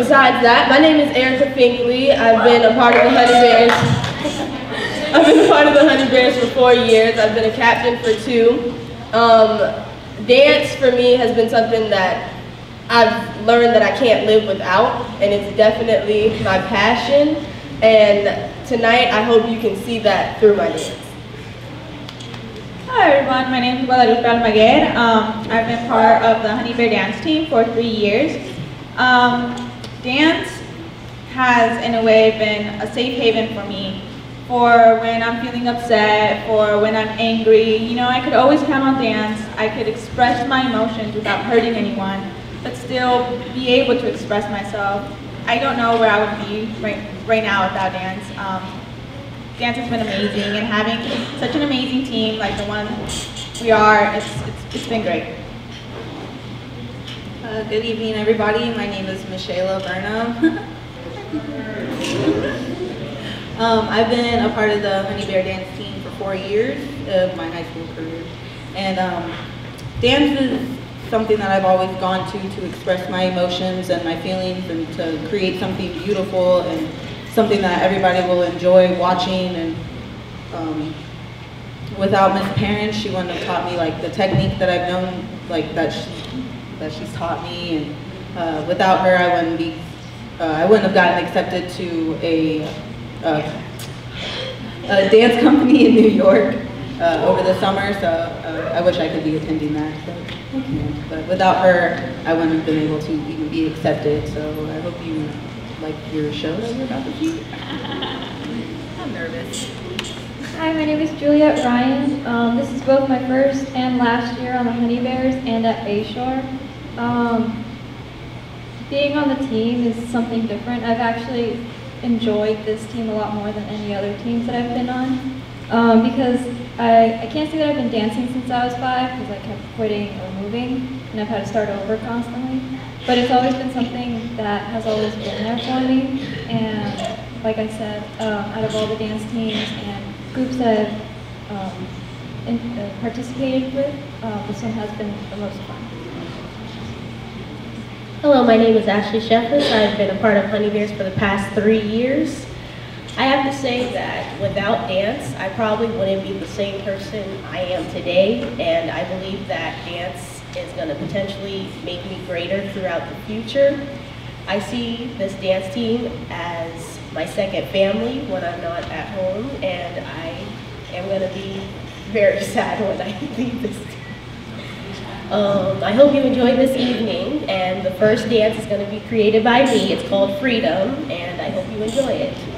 besides that, my name is Erica Finkley. I've been a part of the Honey Bears. I've been a part of the Honey Bears for four years. I've been a captain for two. Um, dance for me has been something that I've learned that I can't live without, and it's definitely my passion. And tonight, I hope you can see that through my dance. Hi everyone, my name is Guadalupe Almaguer. Um, I've been part of the Honey Bear dance team for three years. Um, dance has, in a way, been a safe haven for me. For when I'm feeling upset, for when I'm angry, you know, I could always count on dance. I could express my emotions without hurting anyone, but still be able to express myself. I don't know where I would be right, right now without dance. Um, dance has been amazing, and having such an amazing team like the one we are, it's, it's, it's been great. Uh, good evening, everybody. My name is Michelle Burnham. um, I've been a part of the Honey Bear dance team for four years of my high school career. And um, dance is something that I've always gone to to express my emotions and my feelings and to create something beautiful and something that everybody will enjoy watching and um, without Miss Parents, she wouldn't have taught me like the technique that I've known, like that she, that she's taught me, and uh, without her, I wouldn't be, uh, I wouldn't have gotten accepted to a, uh, a dance company in New York uh, over the summer. So uh, I wish I could be attending that. So, yeah. But without her, I wouldn't have been able to even be accepted. So I hope you like your show that you're about to shoot. I'm nervous. Hi, my name is Juliet Ryan. Um, this is both my first and last year on the Honey Bears and at Bayshore. Um, being on the team is something different. I've actually enjoyed this team a lot more than any other teams that I've been on. Um, because I, I can't say that I've been dancing since I was five because I kept quitting or moving and I've had to start over constantly. But it's always been something that has always been there for me. And like I said, um, out of all the dance teams and groups that I've um, in, uh, participated with, uh, this one has been the most fun. Hello, my name is Ashley Sheffers. I've been a part of Honey Bears for the past three years. I have to say that without dance, I probably wouldn't be the same person I am today, and I believe that dance is going to potentially make me greater throughout the future. I see this dance team as my second family when I'm not at home, and I am going to be very sad when I leave this team. Um, I hope you enjoyed this evening, and the first dance is going to be created by me. It's called Freedom, and I hope you enjoy it.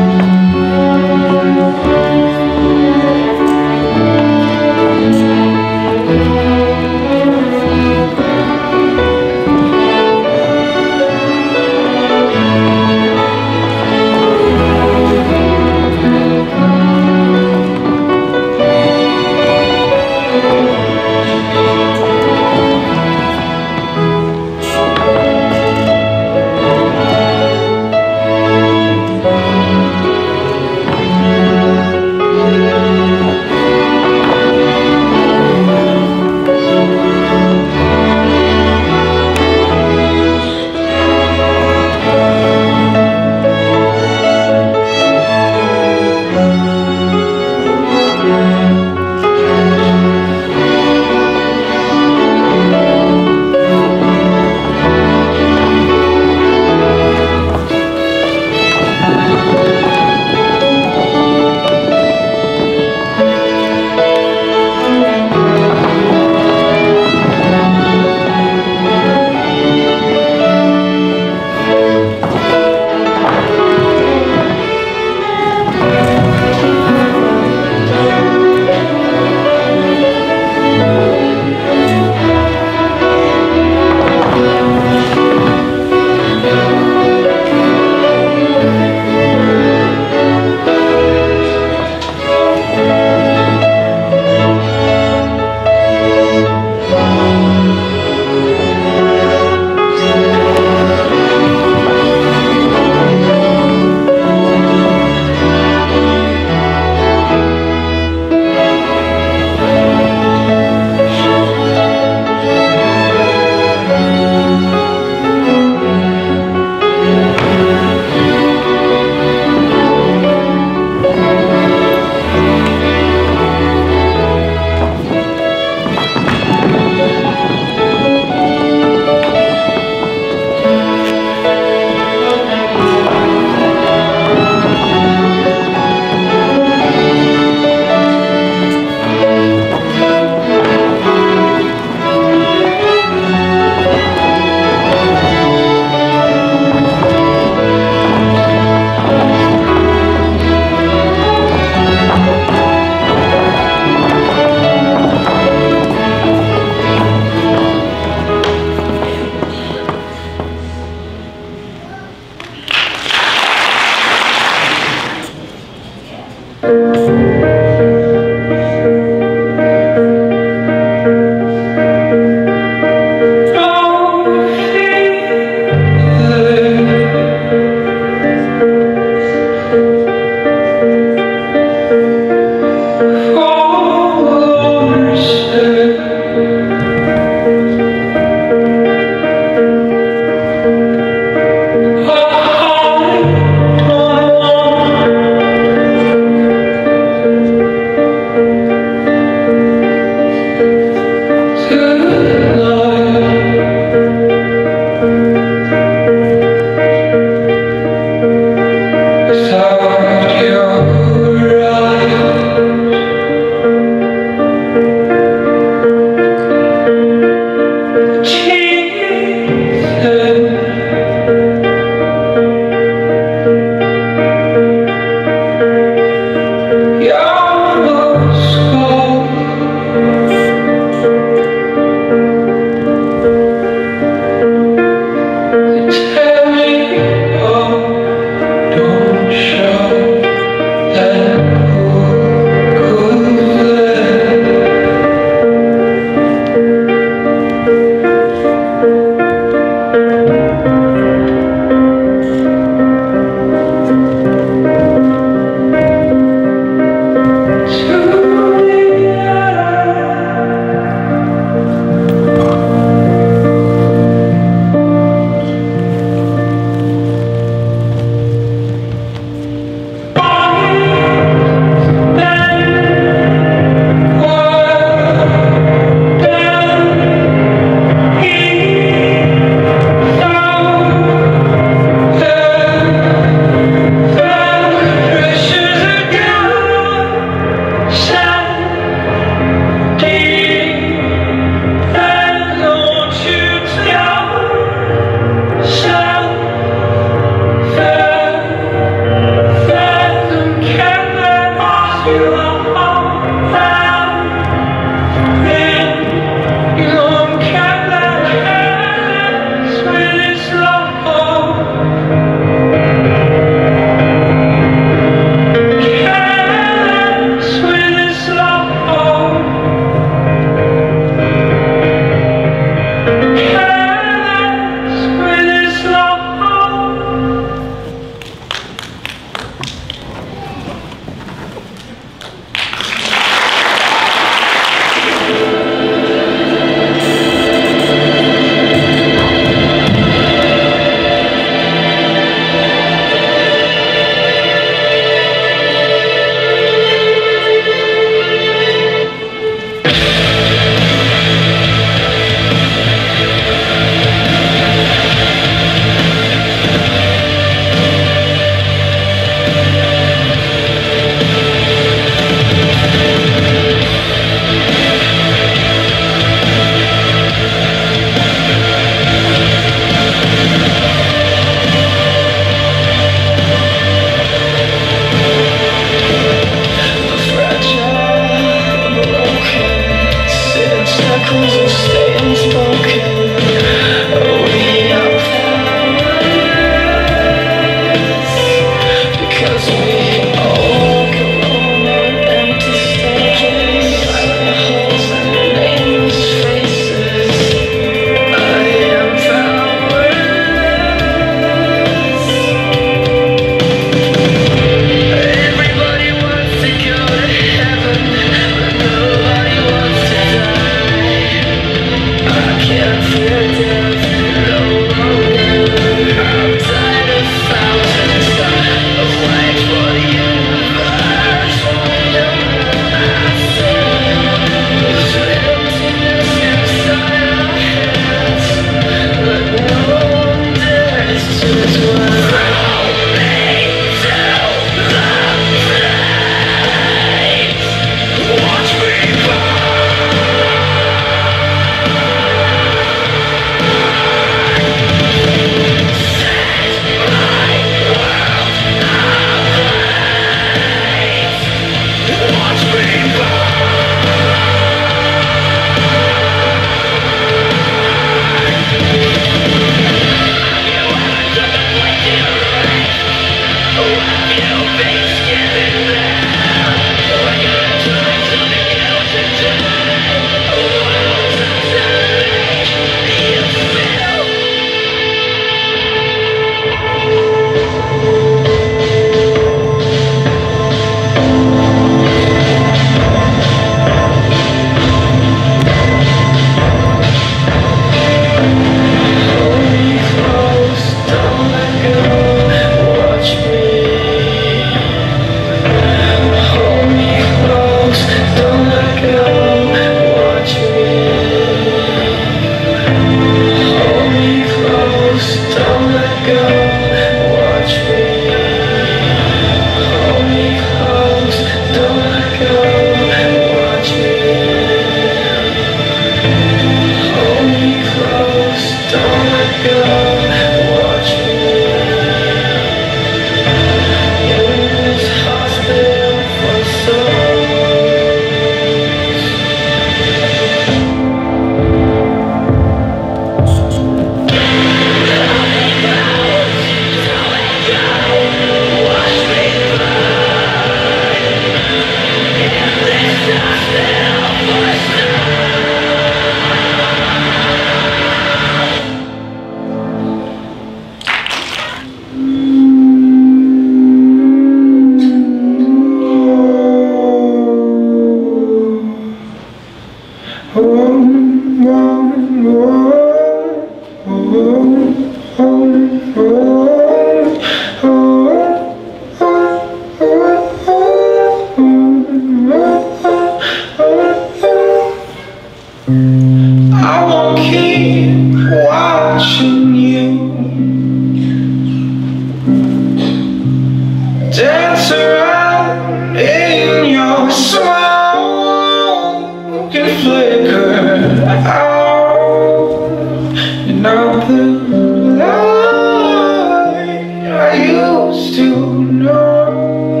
you know.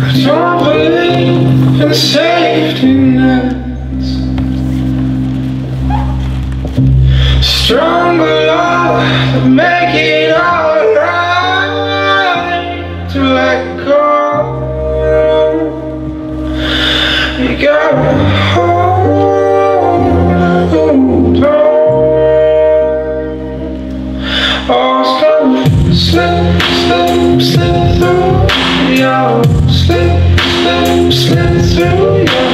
I don't believe in safety nets? Stronger love that makes slip, through your, slip, slip, slip through your.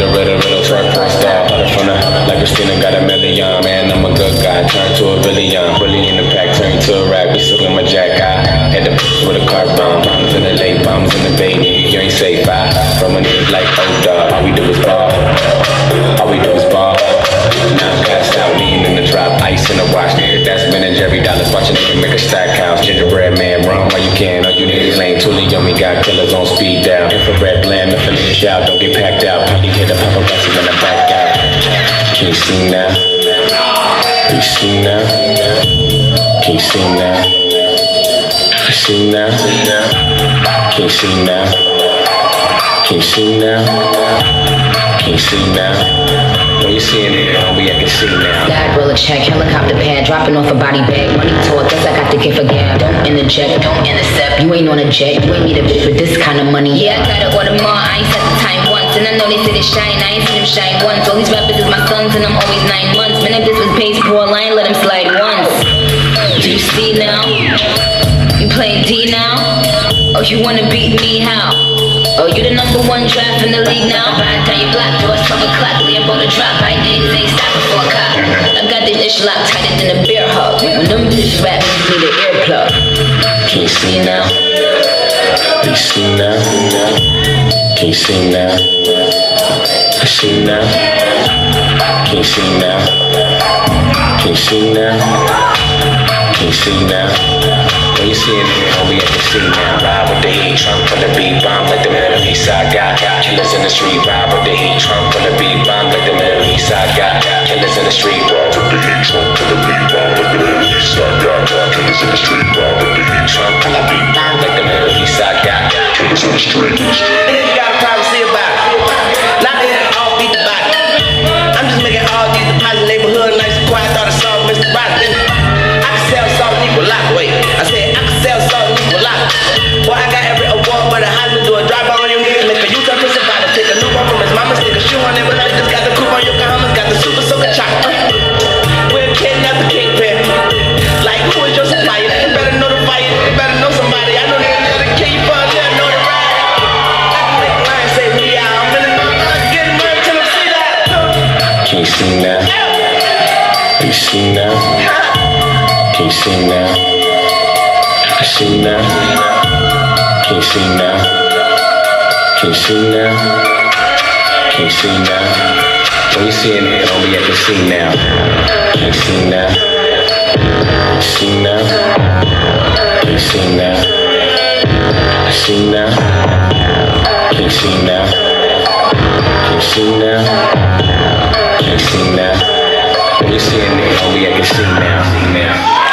Little, little, little truck, first star. From the, like Christina got a million. Man, I'm a good guy. Turn to a billion. Bully in the pack, turn to a rap. We still in my jack. I hit the with a car bomb. Bombs in the lake, bombs in the bay. Nigga, you ain't safe. I from a nigga like old dog. All we do is ball. All we do is ball. Now passed out, lean in the drop, ice in the watch. That's Ben and Jerry dollars. Watch a nigga make a stack house. Gingerbread man, run while you can. All you niggas ain't tooling yummy. Got killers on speed down. Infrared blam, nothing to shout. Don't get packed out. Probably hit a paparazzi when I back out. Can you see now? Can you see now? Can you see now? Can you see now? Can you see now? Can you see now? Can you see now? When you see it, homie, I can see now. God roll a check, helicopter pad, dropping off a body bag. Money talk, guess I got the gift again. Don't interject, don't intercept. You ain't on a jet, you ain't need a bitch with this kind of money. Yeah, I gotta order more. I ain't set the time once, and I know they say they shine. I ain't seen them shine once. All these rappers is my sons, and I'm always nine months. Man, if this was baseball, I ain't let them slide once. Do you see now? You playing D now? Oh, you wanna beat me how? You the number one draft in the league now? Block, door 12 o'clock, Lambo to drop. I ain't stopping for a cop. I got this ish locked tighter than a bear hug. When them bitches rap, niggas need an earplug. Can you see now? Can you see now? Can you see now? Can you see now? Can you see now? Can you see now? You see now? When you see it, homie, I can see now. Ride with the heat, trunk full of beat bomb like the Middle East side got. Killers in the street, ride with the heat, trunk full of beat bomb like the Middle East side got. Killers in the street, ride with the heat, trunk full of beat bomb like the Middle East side got. Killers in the street, ride with the heat, trunk full of beat bomb like the Middle East side got. Killers in the street. You see now? Can you see now? Can you see now? Can you see now? Can you see now? Can you see now? When you see it, homie, I can see now. Can you see now? See now? Can you see now? See now? Can you see now? Can you see now? Can you see now? When you see it, homie, I can see now. Now.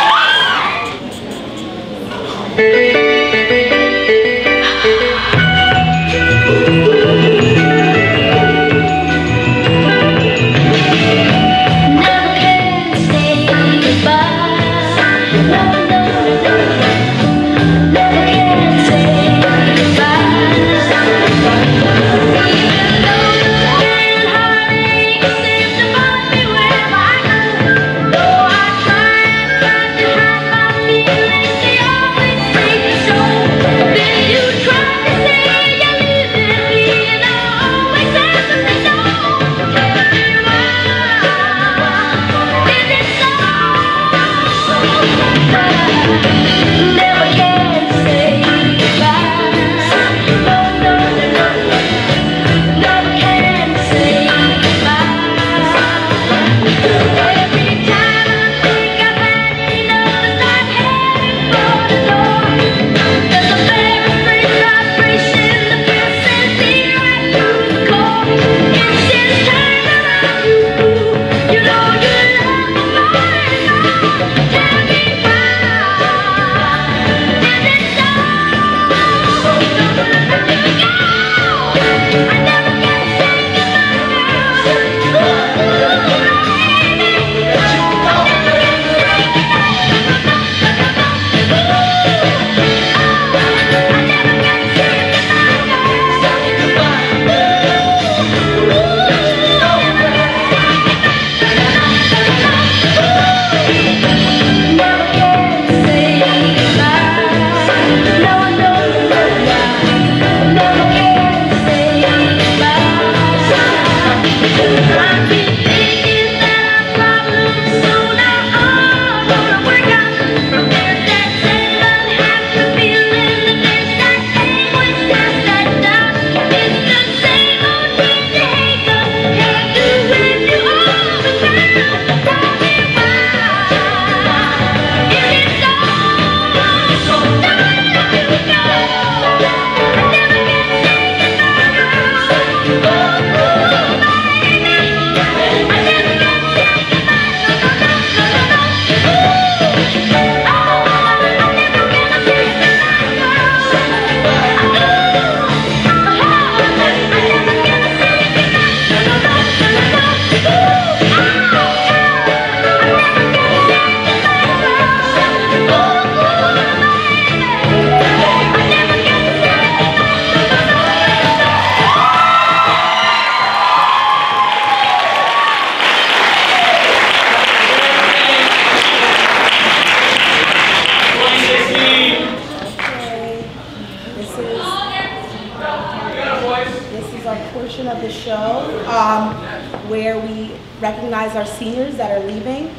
Recognize our seniors that are leaving.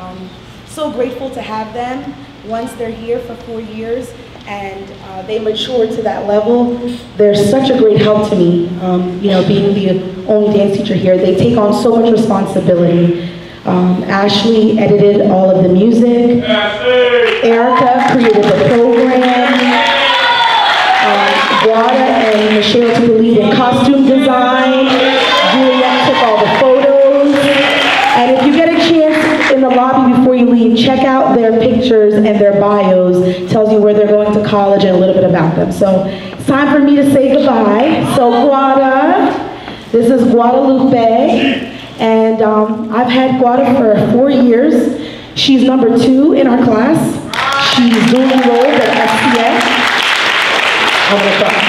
Um, so grateful to have them. Once they're here for four years and uh, they mature to that level, they're such a great help to me. Um, you know, being the only dance teacher here, they take on so much responsibility. Um, Ashley edited all of the music. Erica created the program. Um, Guada and Michelle took lead in costume design. Check out their pictures and their bios. Tells you where they're going to college and a little bit about them. So it's time for me to say goodbye. So Guada, this is Guadalupe. And um, I've had Guada for four years. She's number two in our class. She's duly enrolled at cry.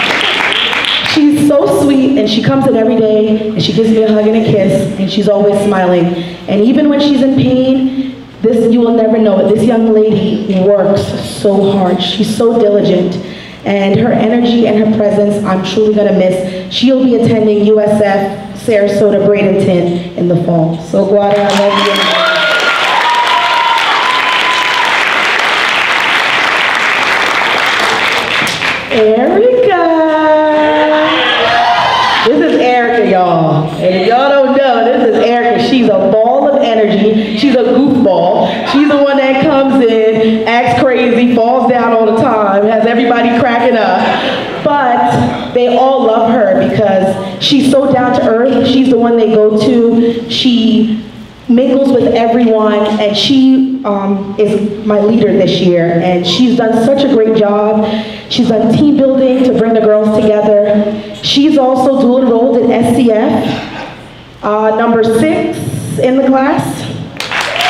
She's so sweet and she comes in every day and she gives me a hug and a kiss and she's always smiling. And even when she's in pain, this you will never know it. This young lady works so hard. She's so diligent. And her energy and her presence, I'm truly gonna miss. She'll be attending USF Sarasota Bradenton in the fall. So Guada, I love you. Erica. This is Erica, y'all. If y'all don't know, this is Erica. She's a ball of energy. She's goofball. She's the one that comes in, acts crazy, falls down all the time, has everybody cracking up. But they all love her because she's so down to earth. She's the one they go to. She mingles with everyone and she um, is my leader this year and she's done such a great job. She's done team building to bring the girls together. She's also dual enrolled in SCF, uh, number six in the class.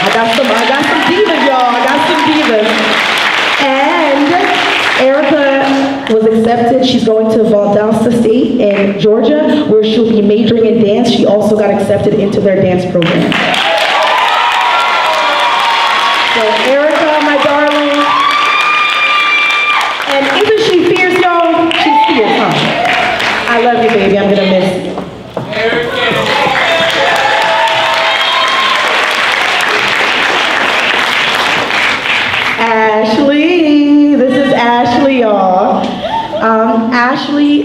I got some, I got some divas, y'all. I got some divas. And Erica was accepted. She's going to Valdosta State in Georgia, where she'll be majoring in dance. She also got accepted into their dance program.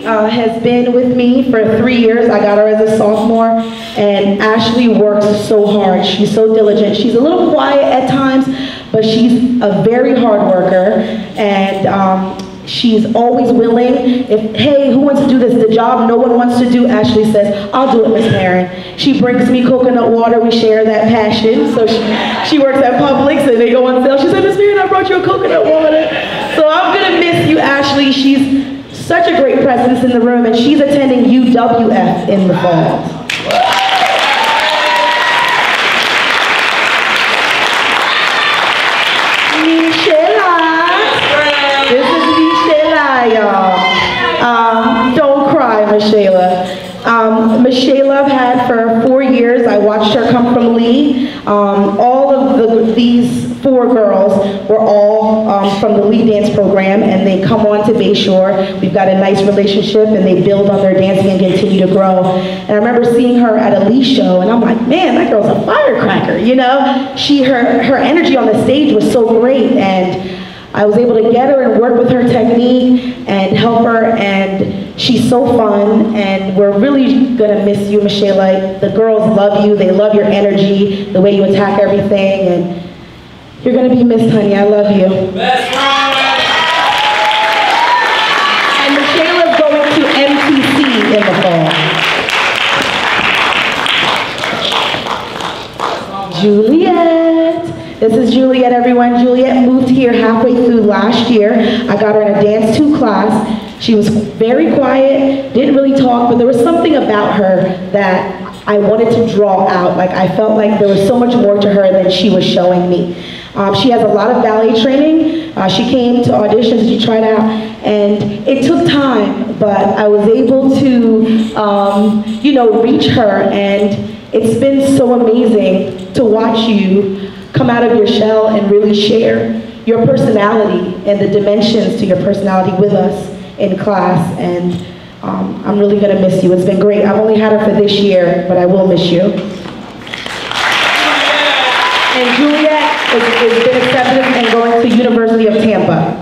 Uh, has been with me for three years. I got her as a sophomore, and Ashley works so hard. She's so diligent. She's a little quiet at times, but she's a very hard worker, and um, she's always willing. If hey, who wants to do this? The job no one wants to do. Ashley says, "I'll do it, Miss Perrin." She brings me coconut water. We share that passion. So she, she works at Publix, and they go on sale. She said, "Miss Perrin, I brought you a coconut water." So I'm gonna miss you, Ashley. She's such a great presence in the room, and she's attending UWF in the fall. Michela. This is Michela, y'all. Um, don't cry, Michela. Um, I've had for four years. I watched her come from Lee. Um, all of the, these four girls were all um, from the lead dance program, and they come on to Bayshore. We've got a nice relationship, and they build on their dancing and continue to grow. And I remember seeing her at a Lee show, and I'm like, man, that girl's a firecracker, you know? She, her, her energy on the stage was so great, and I was able to get her and work with her technique and help her, and she's so fun, and we're really gonna miss you, Michelle. The girls love you, they love your energy, the way you attack everything, and you're gonna be missed, honey. I love you. And Michaela's going to MTC in the fall. Juliet. This is Juliet, everyone. Juliet moved here halfway through last year. I got her in a dance two class. She was very quiet, didn't really talk, but there was something about her that I wanted to draw out. Like I felt like there was so much more to her than she was showing me. Um, she has a lot of ballet training. Uh, she came to auditions, she tried out, and it took time, but I was able to, um, you know, reach her, and it's been so amazing to watch you come out of your shell and really share your personality and the dimensions to your personality with us in class. And Um, I'm really gonna miss you. It's been great. I've only had her for this year, but I will miss you. And Juliet has been accepted and going to University of Tampa.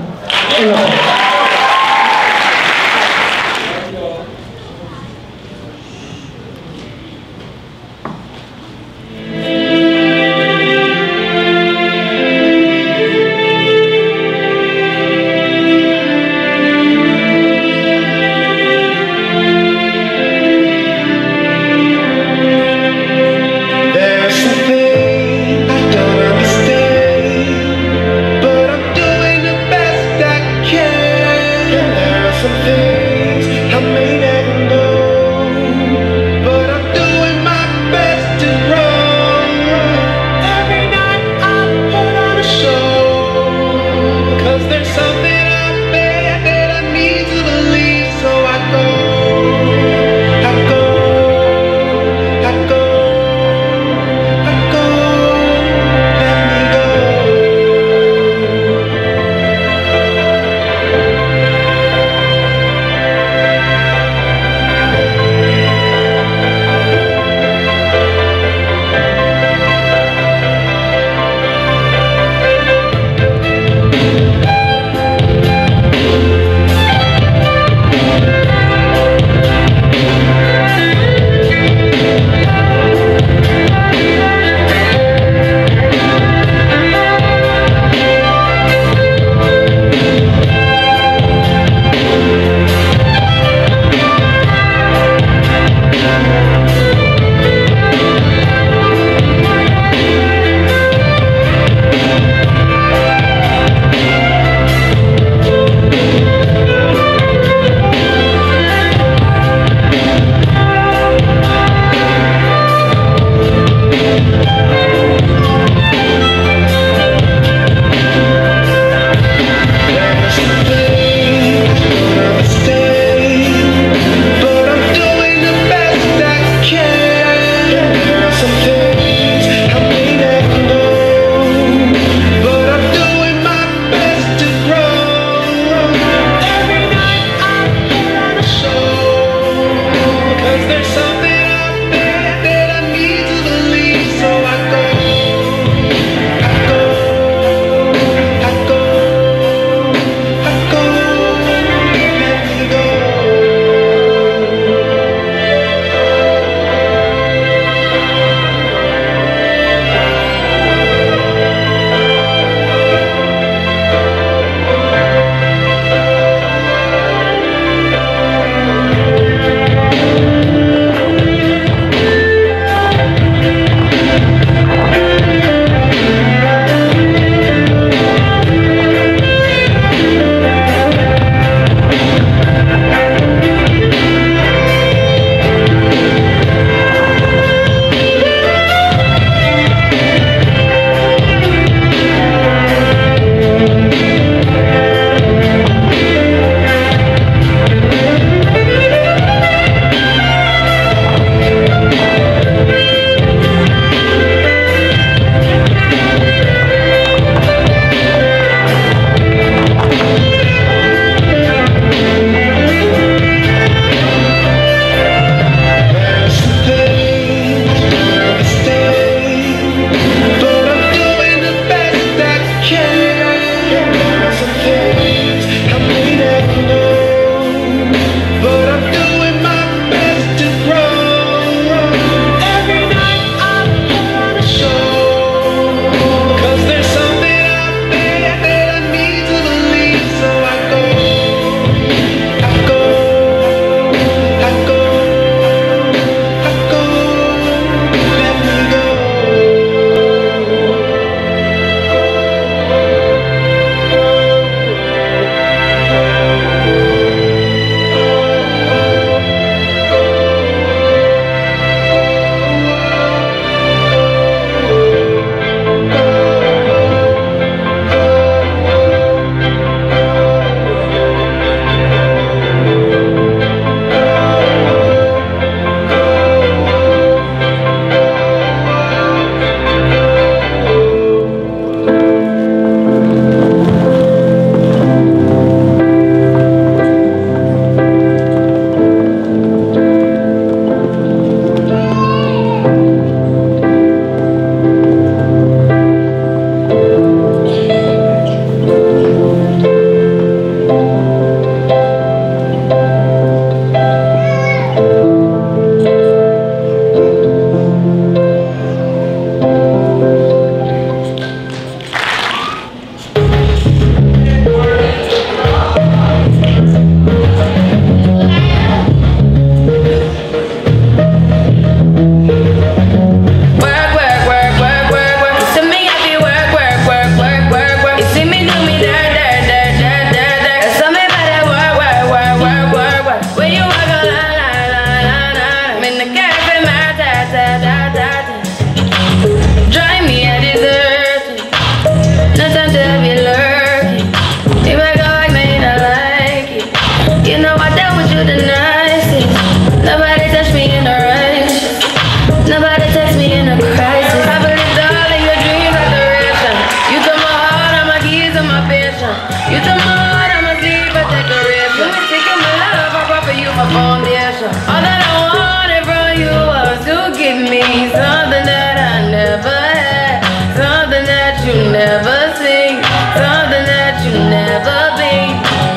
you never see, something that you never be.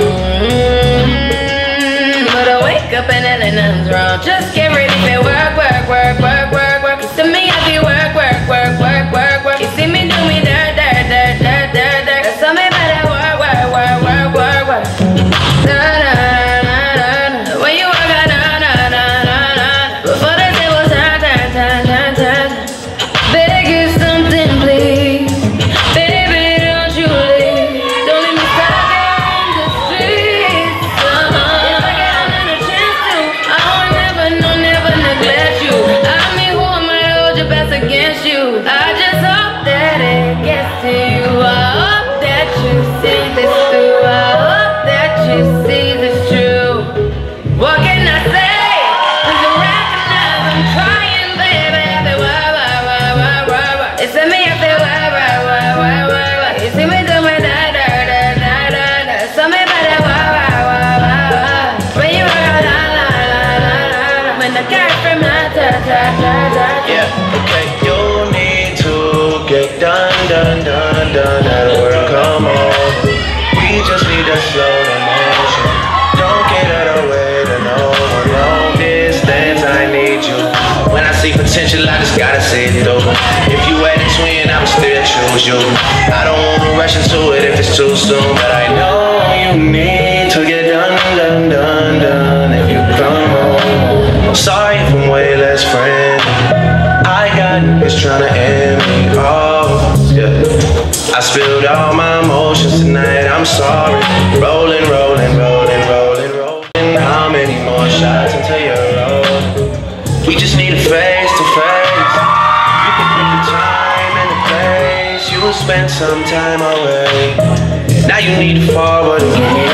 Mm -hmm. But I wake up and nothing's wrong, just get rid just slow the motion. Don't get out of way to no one. Long distance, I need you. When I see potential, I just gotta see it through. If you had a twin, I would still choose you. I don't wanna rush into it if it's too soon, but I know you need to get done, done, done, done. If you come home, sorry if I'm way less friendly. I got niggas tryna end me off. I spilled all my emotions tonight. I'm sorry. Rolling, rolling, rolling, rolling, rolling. How many more shots until you're old? We just need a face to face. You can pick the time and the place. You will spend some time away. Now you need to forward and give me